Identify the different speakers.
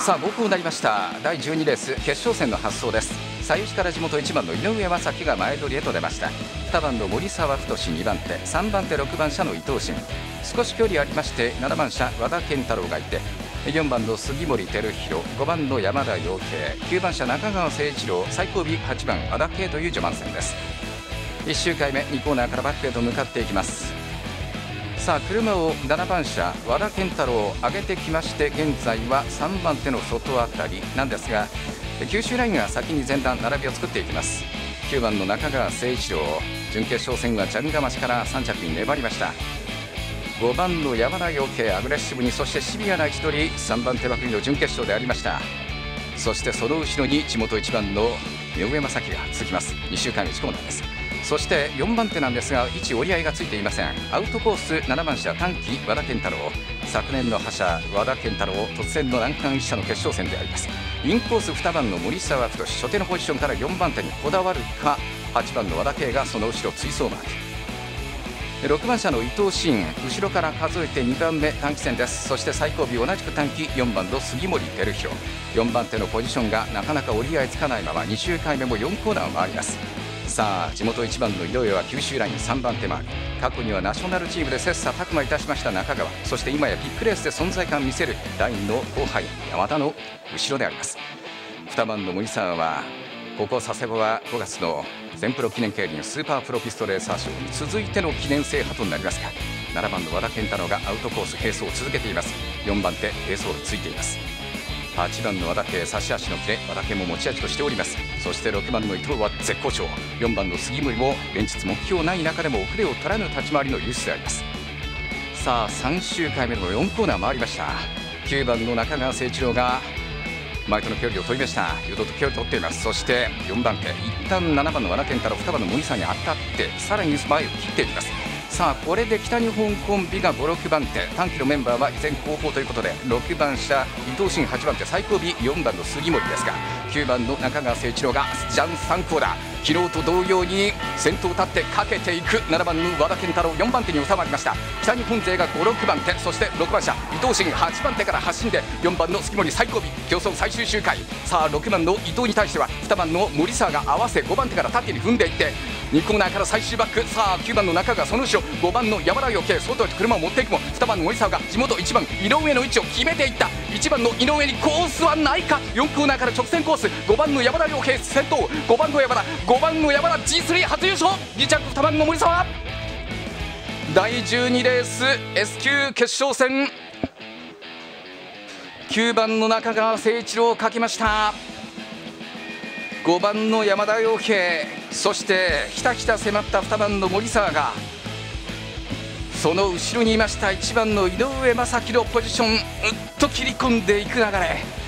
Speaker 1: さあ5区になりました。第12レース決勝戦の発走です。左右から地元1番の井上正樹が前取りへと出ました。2番の森沢太2番手3番手6番車の伊藤真少し距離ありまして7番車和田健太郎がいて4番の杉森照弘5番の山田陽平9番車中川誠一郎最後尾8番和田圭という序盤戦です。1周回目2コーナーからバックへと向かっていきます。さあ車を7番車和田健太郎上げてきまして現在は3番手の外あたりなんですが九州ラインが先に前段並びを作っていきます。9番の中川誠一郎準決勝戦はチャミマ市から3着に粘りました。5番の山田陽平アグレッシブにそしてシビアな位置取り3番手ばかりの準決勝でありました。そしてその後ろに地元1番の上正樹が続きます。2週間1コーナーです。そして4番手なんですが位置折り合いがついていません。アウトコース7番車短期和田健太郎。昨年の覇者和田健太郎突然の難関1社の決勝戦であります。インコース2番の森沢太初手のポジションから4番手にこだわるか8番の和田圭がその後ろ追走マーク。6番車の伊藤真後ろから数えて2番目短期戦です。そして最後尾同じく短期4番の杉森照弘4番手のポジションがなかなか折り合いつかないまま2周回目も4コーナーを回ります。さあ地元1番の井上は九州ライン3番手回り過去にはナショナルチームで切磋琢磨いたしました中川。そして今やビッグレースで存在感見せるラインの後輩山田の後ろであります。2番の森沢はここ佐世保は5月の全プロ記念競輪スーパープロピストレーサー賞に続いての記念制覇となりますが7番の和田健太郎がアウトコース並走を続けています。4番手並走をついています。8番の和田家差し足のキレ和田家も持ち味としております。そして6番の伊藤は絶好調。4番の杉森も連日目標ない中でも遅れを取らぬ立ち回りの優秀であります。さあ3周回目の4コーナー回りました。9番の中川誠一郎が前との距離を取りました。誘導と距離を取っています。そして4番手一旦7番の和田健太郎2番の森さんに当たってさらに前を切っていきます。さあこれで北日本コンビが56番手。短期のメンバーは依然後方ということで6番車伊藤真8番手最後尾4番の杉森ですが9番の中川誠一郎がジャン3コーナー昨日と同様に先頭立ってかけていく。7番の和田健太郎4番手に収まりました。北日本勢が56番手。そして6番車伊藤慎。8番手から発進で4番の杉森最後尾。競争最終周回。さあ6番の伊藤に対しては2番の森沢が合わせ5番手から縦に踏んでいって2コーナーから最終バック。さあ9番の中川その後ろ。5番の山田余計外へ車を持っていくも。2番の森沢が地元1番井上の位置を決めていった。1番の井上にコースはないか。4コーナーから直線コース。5番の山田良平先頭。5番の山田5番の山田 G3 初優勝。2着2番の森沢。第12レース S 級決勝戦。9番の中川誠一郎をかけました。5番の山田洋平そしてひたひた迫った2番の森澤がその後ろにいました1番の井上正樹のポジションうっと切り込んでいく流れ。